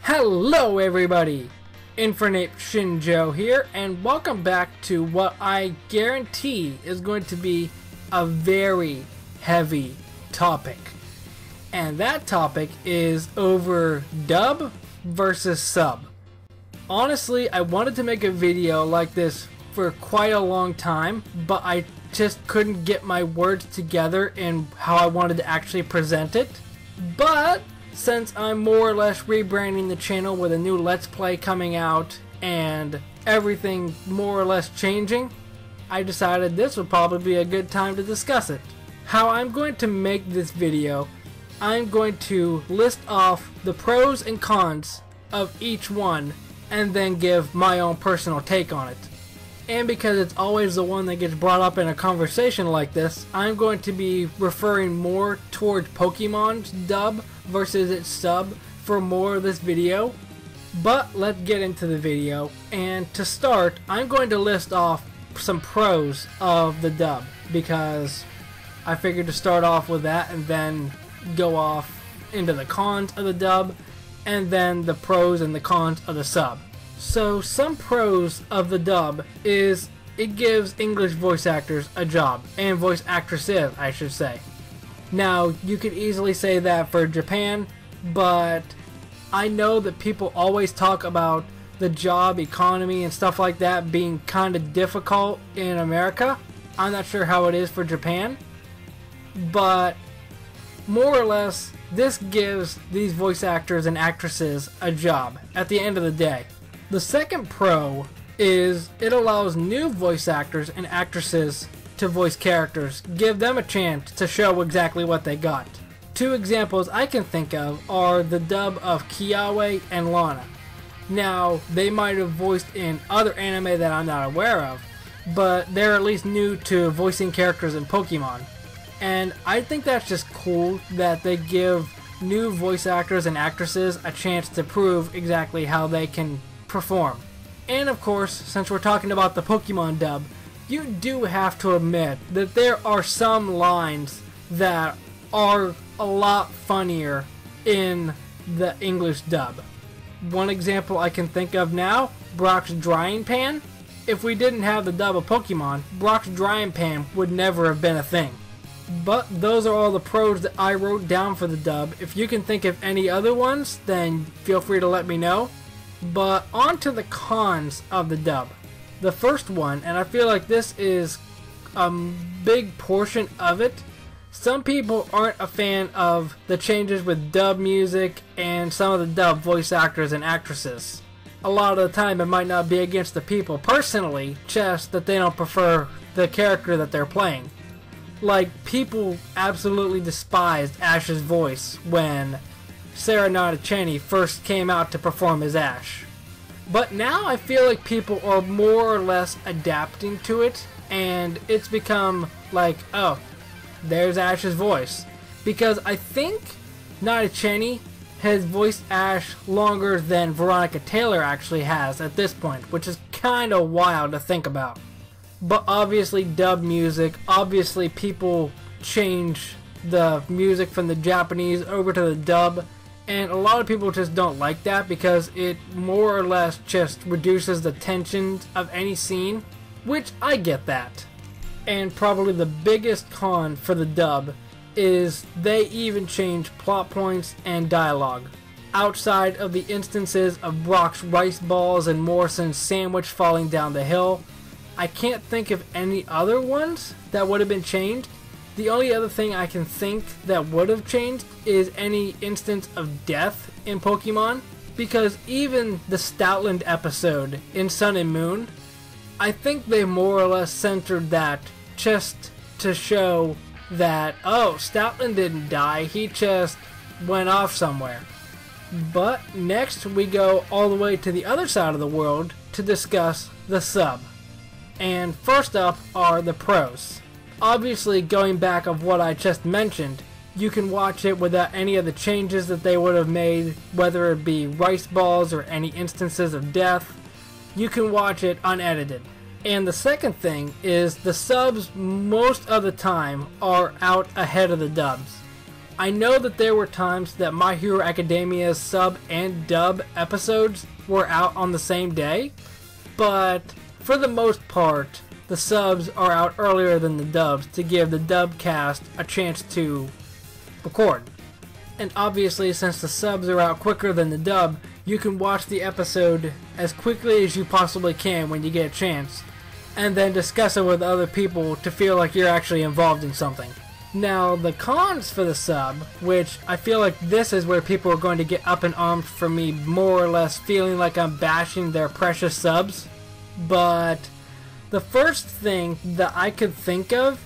Hello everybody! Infernape Shinjo here, and welcome back to what I guarantee is going to be a very heavy topic. And that topic is over dub versus sub. Honestly, I wanted to make a video like this for quite a long time, but I just couldn't get my words together in how I wanted to actually present it. But since I'm more or less rebranding the channel with a new Let's Play coming out and everything more or less changing, I decided this would probably be a good time to discuss it. How I'm going to make this video, I'm going to list off the pros and cons of each one and then give my own personal take on it. And because it's always the one that gets brought up in a conversation like this, I'm going to be referring more towards Pokemon's dub versus its sub for more of this video. But let's get into the video. And to start, I'm going to list off some pros of the dub because I figured to start off with that and then go off into the cons of the dub and then the pros and the cons of the sub. So some pros of the dub is it gives English voice actors a job, and voice actresses, I should say. Now, you could easily say that for Japan, but I know that people always talk about the job economy and stuff like that being kind of difficult in America. I'm not sure how it is for Japan, but more or less, this gives these voice actors and actresses a job at the end of the day. The second pro is it allows new voice actors and actresses to voice characters, give them a chance to show exactly what they got. Two examples I can think of are the dub of Kiawe and Lana. Now, they might have voiced in other anime that I'm not aware of, but they're at least new to voicing characters in Pokemon. And I think that's just cool that they give new voice actors and actresses a chance to prove exactly how they can perform. And of course, since we're talking about the Pokemon dub, you do have to admit that there are some lines that are a lot funnier in the English dub. One example I can think of now, Brock's drying pan. If we didn't have the dub of Pokemon, Brock's drying pan would never have been a thing. But those are all the pros that I wrote down for the dub. If you can think of any other ones, then feel free to let me know. But on to the cons of the dub. The first one, and I feel like this is a big portion of it, some people aren't a fan of the changes with dub music and some of the dub voice actors and actresses. A lot of the time it might not be against the people personally, just that they don't prefer the character that they're playing. Like, people absolutely despised Ash's voice when Sarah Natochenny first came out to perform as Ash. But now I feel like people are more or less adapting to it, and it's become like, oh, there's Ash's voice. Because I think Natacheni has voiced Ash longer than Veronica Taylor actually has at this point, which is kind of wild to think about. But obviously, dub music, obviously, people change the music from the Japanese over to the dub, and a lot of people just don't like that because it more or less just reduces the tension of any scene, which I get that. And probably the biggest con for the dub is they even change plot points and dialogue. Outside of the instances of Brock's rice balls and Morrison's sandwich falling down the hill, I can't think of any other ones that would have been changed. The only other thing I can think that would have changed is any instance of death in Pokemon. Because even the Stoutland episode in Sun and Moon, I think they more or less centered that just to show that, oh, Stoutland didn't die, he just went off somewhere. But next we go all the way to the other side of the world to discuss the sub. And first up are the pros. Obviously, going back of what I just mentioned, you can watch it without any of the changes that they would have made, whether it be rice balls or any instances of death. You can watch it unedited. And the second thing is the subs most of the time are out ahead of the dubs. I know that there were times that My Hero Academia's sub and dub episodes were out on the same day, but for the most part, the subs are out earlier than the dubs to give the dub cast a chance to record. And obviously, since the subs are out quicker than the dub, you can watch the episode as quickly as you possibly can when you get a chance, and then discuss it with other people to feel like you're actually involved in something. Now, the cons for the sub, which I feel like this is where people are going to get up in arms for me more or less feeling like I'm bashing their precious subs, but the first thing that I could think of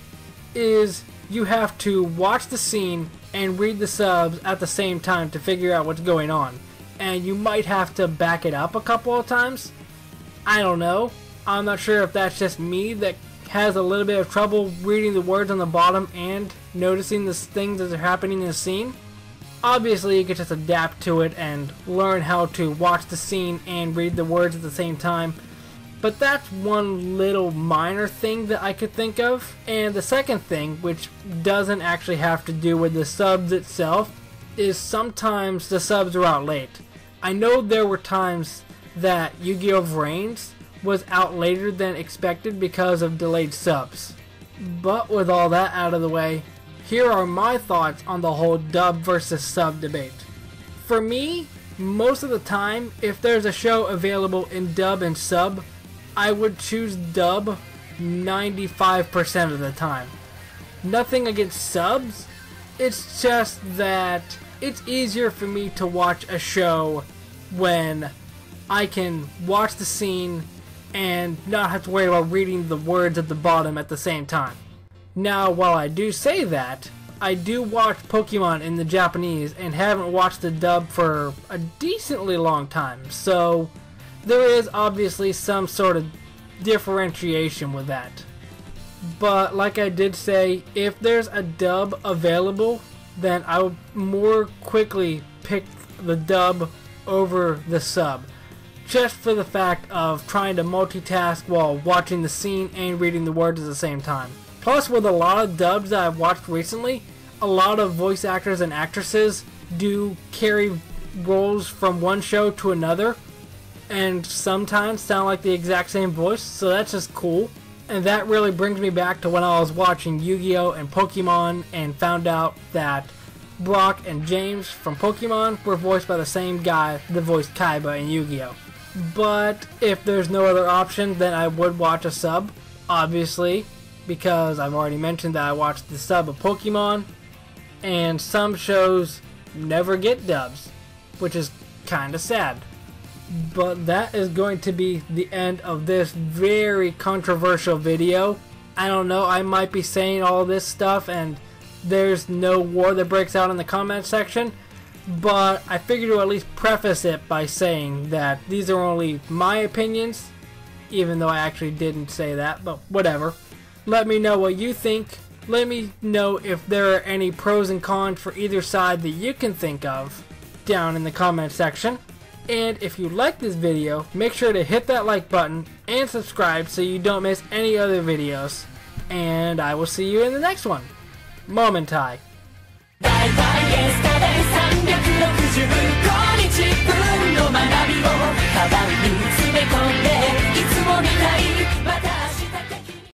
is you have to watch the scene and read the subs at the same time to figure out what's going on. And you might have to back it up a couple of times. I don't know. I'm not sure if that's just me that has a little bit of trouble reading the words on the bottom and noticing the things that are happening in the scene. Obviously, you can just adapt to it and learn how to watch the scene and read the words at the same time. But that's one little minor thing that I could think of. And the second thing, which doesn't actually have to do with the subs itself, is sometimes the subs are out late. I know there were times that Yu-Gi-Oh! VRAINS was out later than expected because of delayed subs. But with all that out of the way, here are my thoughts on the whole dub versus sub debate. For me, most of the time, if there's a show available in dub and sub, I would choose dub 95% of the time. Nothing against subs, it's just that it's easier for me to watch a show when I can watch the scene and not have to worry about reading the words at the bottom at the same time. Now, while I do say that, I do watch Pokemon in the Japanese and haven't watched the dub for a decently long time, so there is obviously some sort of differentiation with that. But like I did say, if there's a dub available, then I would more quickly pick the dub over the sub just for the fact of trying to multitask while watching the scene and reading the words at the same time. Plus, with a lot of dubs that I've watched recently, a lot of voice actors and actresses do carry roles from one show to another and sometimes sound like the exact same voice, so that's just cool. And that really brings me back to when I was watching Yu-Gi-Oh! and Pokemon and found out that Brock and James from Pokemon were voiced by the same guy that voiced Kaiba in Yu-Gi-Oh! But if there's no other option, then I would watch a sub, obviously, because I've already mentioned that I watched the sub of Pokemon, and some shows never get dubs, which is kind of sad. But that is going to be the end of this very controversial video. I don't know, I might be saying all this stuff and there's no war that breaks out in the comment section, but I figured to at least preface it by saying that these are only my opinions, even though I actually didn't say that, but whatever. Let me know what you think. Let me know if there are any pros and cons for either side that you can think of down in the comment section. And if you like this video, make sure to hit that like button and subscribe so you don't miss any other videos. And I will see you in the next one. Momentai. 大